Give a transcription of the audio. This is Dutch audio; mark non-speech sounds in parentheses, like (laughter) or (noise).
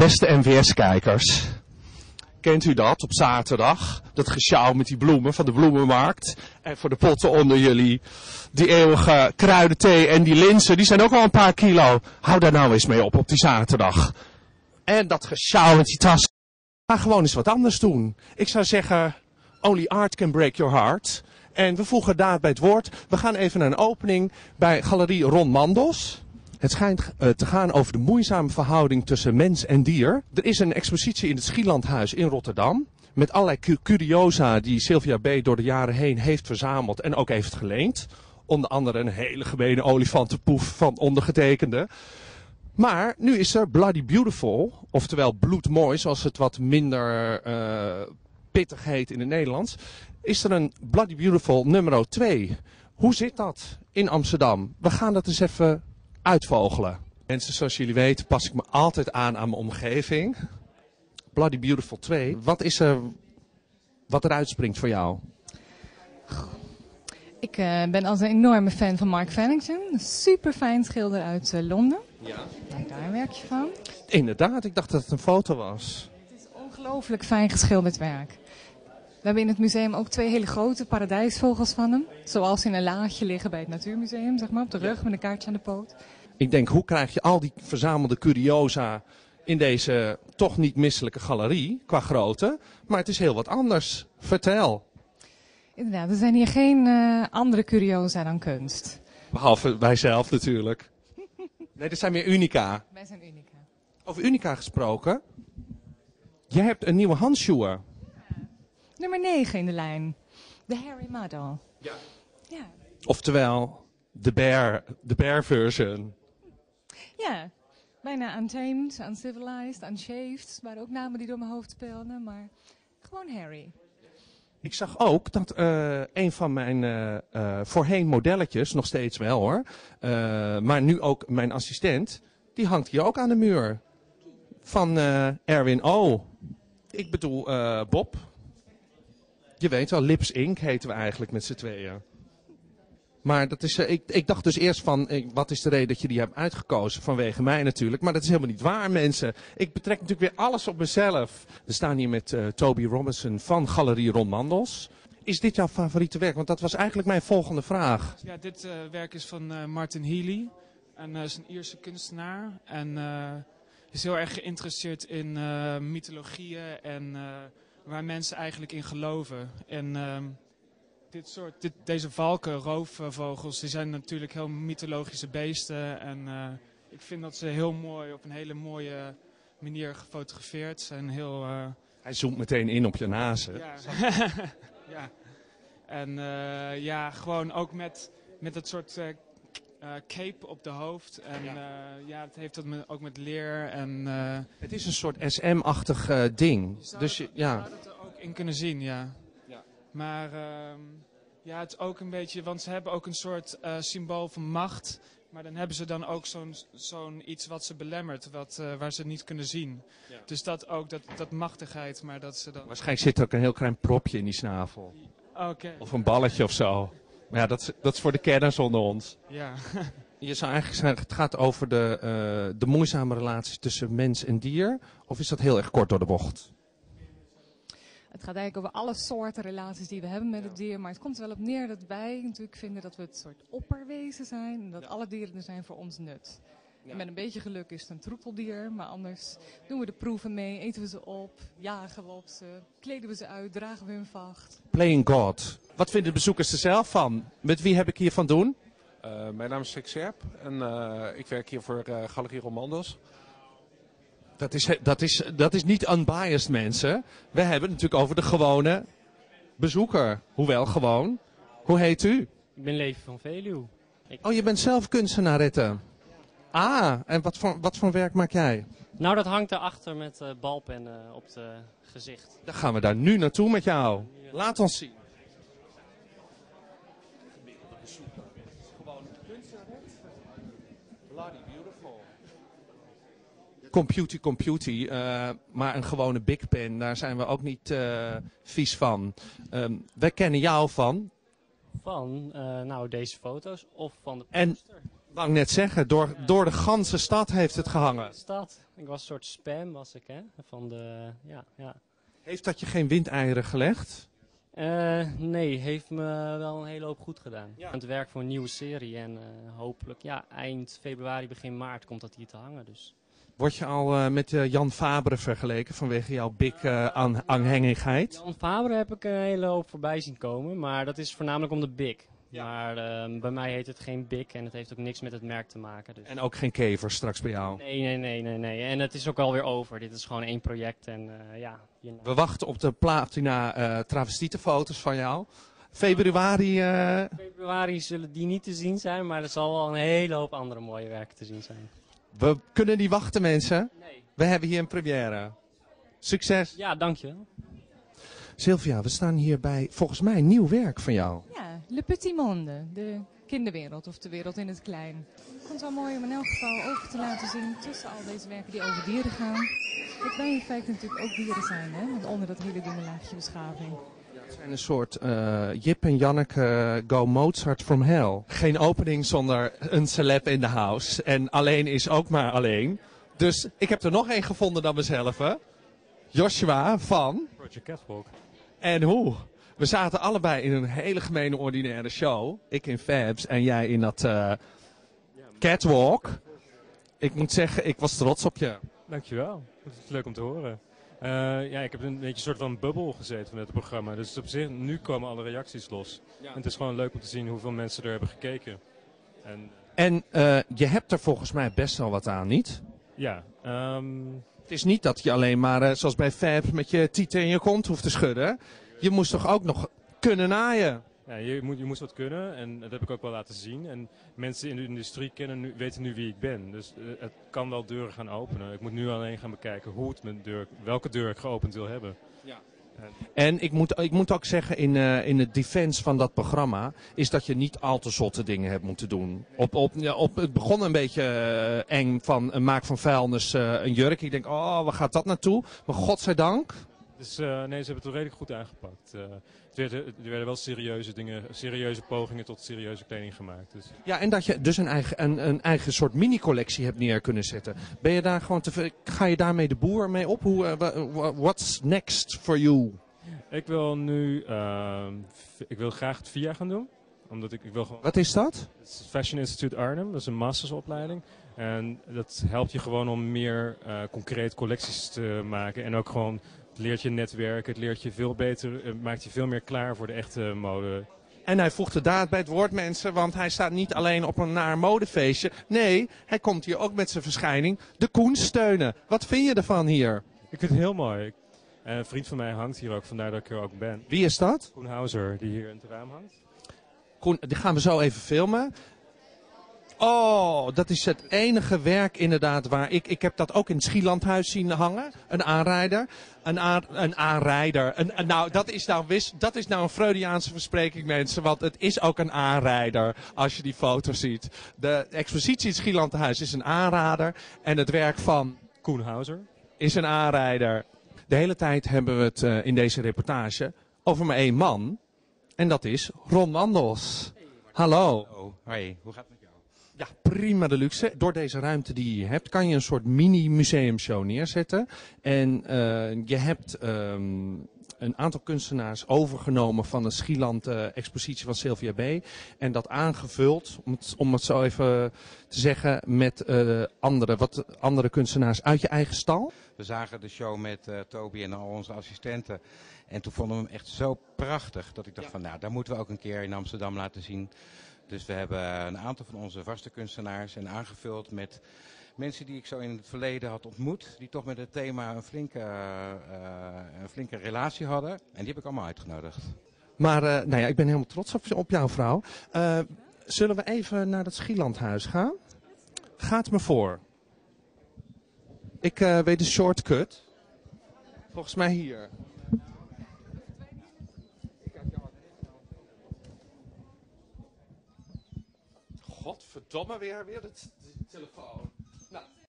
Beste NWS-kijkers, kent u dat op zaterdag? Dat gesjouw met die bloemen van de bloemenmarkt. En voor de potten onder jullie, die eeuwige kruidenthee en die linzen, die zijn ook al een paar kilo. Hou daar nou eens mee op op die zaterdag. En dat gesjouw met die tas. Ga gewoon eens wat anders doen. Ik zou zeggen, only art can break your heart. En we voegen daar bij het woord. We gaan even naar een opening bij Galerie Ron Mandels. Het schijnt uh, te gaan over de moeizame verhouding tussen mens en dier. Er is een expositie in het Schielandhuis in Rotterdam. Met allerlei curiosa die Sylvia B. door de jaren heen heeft verzameld en ook heeft geleend. Onder andere een hele gemene olifantenpoef van ondergetekende. Maar nu is er Bloody Beautiful, oftewel bloedmooi, zoals het wat minder uh, pittig heet in het Nederlands. Is er een Bloody Beautiful nummer 2. Hoe zit dat in Amsterdam? We gaan dat eens even uitvogelen. Mensen, zoals jullie weten, pas ik me altijd aan aan mijn omgeving. Bloody Beautiful 2. Wat is er wat eruit springt voor jou? Ik uh, ben als een enorme fan van Mark Fannington. Een super fijn schilder uit uh, Londen. Ja. Kijk, daar een werkje van. Inderdaad, ik dacht dat het een foto was. Het is ongelooflijk fijn geschilderd werk. We hebben in het museum ook twee hele grote paradijsvogels van hem. Zoals in een laadje liggen bij het Natuurmuseum, zeg maar, op de rug met een kaartje aan de poot. Ik denk, hoe krijg je al die verzamelde curiosa in deze toch niet misselijke galerie qua grootte? Maar het is heel wat anders. Vertel. Inderdaad, er zijn hier geen uh, andere curiosa dan kunst. Behalve wij zelf natuurlijk. (laughs) Nee, dit zijn meer unica. Wij zijn unica. Over unica gesproken. Jij hebt een nieuwe handschoen. Nummer 9 in de lijn. De Harry Model. Ja. Ja. Oftewel, de bear, de bear version. Ja. Bijna untamed, uncivilized, unshaved. waren ook namen die door mijn hoofd speelden, maar gewoon Harry. Ik zag ook dat uh, een van mijn uh, uh, voorheen modelletjes, nog steeds wel hoor, maar nu ook mijn assistent, die hangt hier ook aan de muur. Van Erwin O. Ik bedoel Bob. Je weet wel, Lips Inc. heten we eigenlijk met z'n tweeën. Maar dat is, ik, ik dacht dus eerst van, wat is de reden dat je die hebt uitgekozen? Vanwege mij natuurlijk. Maar dat is helemaal niet waar, mensen. Ik betrek natuurlijk weer alles op mezelf. We staan hier met uh, Toby Robinson van Galerie Ron Mandels. Is dit jouw favoriete werk? Want dat was eigenlijk mijn volgende vraag. Ja, dit werk is van Martin Healy. En is een Ierse kunstenaar. En is heel erg geïnteresseerd in mythologieën en waar mensen eigenlijk in geloven. En uh, dit soort, dit, deze valken, roofvogels, die zijn natuurlijk heel mythologische beesten. En uh, ik vind dat ze heel mooi, op een hele mooie manier gefotografeerd zijn. Heel, uh, Hij zoomt meteen in op je nazen. Ja. (laughs) ja. En uh, ja, gewoon ook met, met dat soort uh, cape op de hoofd. En ja, uh, ja het heeft dat met, ook met leer. En, uh, het is een soort SM-achtig ding. Je dus dat, je, ja. je zou dat er ook in kunnen zien, ja. ja. Maar ja, het is ook een beetje, want ze hebben ook een soort symbool van macht. Maar dan hebben ze dan ook zo'n zo'n iets wat ze belemmert, wat, waar ze niet kunnen zien. Ja. Dus dat ook, dat, dat machtigheid, maar dat ze dan... Waarschijnlijk zit er ook een heel klein propje in die snavel. Oké. Okay. Of een balletje of zo. Maar ja, dat is, dat is voor de kenners onder ons. Ja. (laughs) Je zou eigenlijk zeggen, het gaat over de, uh, de moeizame relatie tussen mens en dier. Of is dat heel erg kort door de bocht? Het gaat eigenlijk over alle soorten relaties die we hebben met het dier. Maar het komt er wel op neer dat wij natuurlijk vinden dat we het soort opperwezen zijn. En dat Ja. alle dieren er zijn voor ons nut. Ja. En met een beetje geluk is het een troepeldier. Maar anders doen we de proeven mee, eten we ze op, jagen we op ze, kleden we ze uit, dragen we hun vacht. Playing God. Wat vinden de bezoekers er zelf van? Met wie heb ik hier van doen? Uh, mijn naam is Serp en uh, ik werk hier voor uh, Galerie Romandos. Dat is, dat, is, dat is niet unbiased, mensen. We hebben het natuurlijk over de gewone bezoeker. Hoewel gewoon. Hoe heet u? Ik ben Levi van Veluwe. Ik... Oh, je bent zelf kunstenarette. Ah, en wat voor, wat voor werk maak jij? Nou, dat hangt daarachter met uh, balpennen op het gezicht. Dan gaan we daar nu naartoe met jou. Laat ons zien. Computy, computy, uh, maar een gewone Big Pen, daar zijn we ook niet uh, vies van. Um, wij kennen jou van. Van, uh, nou, deze foto's of van de En poster. Wou net zeggen, door, door de ganse stad heeft het gehangen. Stad. Ik was een soort spam, was ik, hè? Van de, ja, ja. Heeft dat je geen windeieren gelegd? Eh, nee, heeft me wel een hele hoop goed gedaan. Aan het werk voor een nieuwe serie en eh, hopelijk, ja, eind februari, begin maart komt dat hier te hangen, dus. Word je al eh, met Jan Fabre vergeleken vanwege jouw big aan- aanhangigheid? Jan Faber heb ik een hele hoop voorbij zien komen, maar dat is voornamelijk om de big. Maar ehm, bij mij heet het geen big en het heeft ook niks met het merk te maken. Dus. En ook geen kever straks bij jou. Nee, nee, nee, nee, nee. En het is ook alweer over. Dit is gewoon één project en eh, ja. We wachten op de platina eh travestietenfoto's van jou. Februari, eh, februari zullen die niet te zien zijn, maar er zal wel een hele hoop andere mooie werken te zien zijn. we kunnen niet wachten mensen. Nee. We hebben hier een première. Succes. Ja, dank Sylvia, we staan hier bij volgens mij nieuw werk van jou. Ja, Le Petit Monde, de kinderwereld of de wereld in het klein. Ik vond het wel mooi om in elk geval ook te laten zien tussen al deze werken die over dieren gaan. Dat wij in feite natuurlijk ook dieren zijn, hè? Want onder dat hele dunne laagje beschaving. Het zijn een soort eh, Jip en Janneke Go Mozart from Hell. Geen opening zonder een celeb in de house. En alleen is ook maar alleen. Dus ik heb er nog één gevonden dan mezelf. Hè? Joshua van... Project Catwalk. En hoe? We zaten allebei in een hele gemene ordinaire show. Ik in Fabs en jij in dat eh, catwalk. Ik moet zeggen, ik was trots op je. Dankjewel. Dat is leuk om te horen. Eh, ja, ik heb een beetje een soort van bubbel gezeten van het programma. Dus op zich, nu komen alle reacties los. En het is gewoon leuk om te zien hoeveel mensen er hebben gekeken. En En eh, je hebt er volgens mij best wel wat aan, niet? ja, ehm, Het is niet dat je alleen maar, zoals bij Fabs, met je tieten in je kont hoeft te schudden. Je moest toch ook nog kunnen naaien? ja je, moet, je moest wat kunnen en dat heb ik ook wel laten zien. En mensen in de industrie kennen nu, weten nu wie ik ben. Dus eh, het kan wel deuren gaan openen. Ik moet nu alleen gaan bekijken hoe het mijn deur, welke deur ik geopend wil hebben. En ik moet, ik moet ook zeggen, in, eh, in het defense van dat programma, is dat je niet al te zotte dingen hebt moeten doen. Op, op, ja, op, het begon een beetje eh, eng van een maak van vuilnis eh, een jurk. Ik denk, oh, waar gaat dat naartoe? Maar godzijdank. Dus eh, nee, ze hebben het er redelijk goed aangepakt. Eh, het werd, er werden wel serieuze dingen, serieuze pogingen tot serieuze kleding gemaakt. Dus Ja, en dat je dus een eigen, een, een eigen soort mini-collectie hebt neer kunnen zetten. Ben je daar gewoon te, ga je daarmee de boer mee op? Hoe, eh, what's next for you? ik wil nu, ehm, ik wil graag het VIA gaan doen. Omdat ik, ik wil gewoon, Wat is dat? het is Fashion Institute Arnhem, dat is een mastersopleiding. En dat helpt je gewoon om meer eh, concreet collecties te maken. En ook gewoon, leert je netwerken, het leert je veel beter, het maakt je veel meer klaar voor de echte mode. En hij voegt de daad bij het woord mensen, want hij staat niet alleen op een naar modefeestje. Nee, hij komt hier ook met zijn verschijning de Koen steunen. Wat vind je ervan hier? Ik vind het heel mooi. Een vriend van mij hangt hier ook, vandaar dat ik er ook ben. Wie is dat? Koen Hauser, die hier in het raam hangt. Koen, die gaan we zo even filmen. Oh, dat is het enige werk inderdaad waar ik... Ik heb dat ook in het Schielandhuis zien hangen. Een aanrijder. Een, aan, een aanrijder. Een, een- nou, dat is nou, wis, dat is nou een Freudiaanse verspreking, mensen. Want het is ook een aanrijder, als je die foto ziet. De expositie in het Schielandhuis is een aanrader. En het werk van Koen Hauser. is een aanrijder. De hele tijd hebben we het eh, in deze reportage over maar één man. En dat is Ron Wandels. Hallo. Oh, hoi, hoe gaat het? Ja, prima de luxe. Door deze ruimte die je hebt, kan je een soort mini-museumshow neerzetten. En eh, je hebt ehm, een aantal kunstenaars overgenomen van de Schieland-expositie van Sylvia B. En dat aangevuld, om het, om het zo even te zeggen, met eh, andere, wat andere kunstenaars uit je eigen stal. We zagen de show met eh, Toby en al onze assistenten. En toen vonden we hem echt zo prachtig dat ik dacht van nou, daar moeten we ook een keer in Amsterdam laten zien. Dus we hebben een aantal van onze vaste kunstenaars en aangevuld met mensen die ik zo in het verleden had ontmoet. Die toch met het thema een flinke, eh, een flinke relatie hadden. En die heb ik allemaal uitgenodigd. Maar eh, nou ja, ik ben helemaal trots op, op jouw vrouw. Eh, zullen we even naar het Schielandhuis gaan? Gaat me voor. Ik eh, weet de shortcut. Volgens mij hier. Godverdomme weer, weer de, telefoon.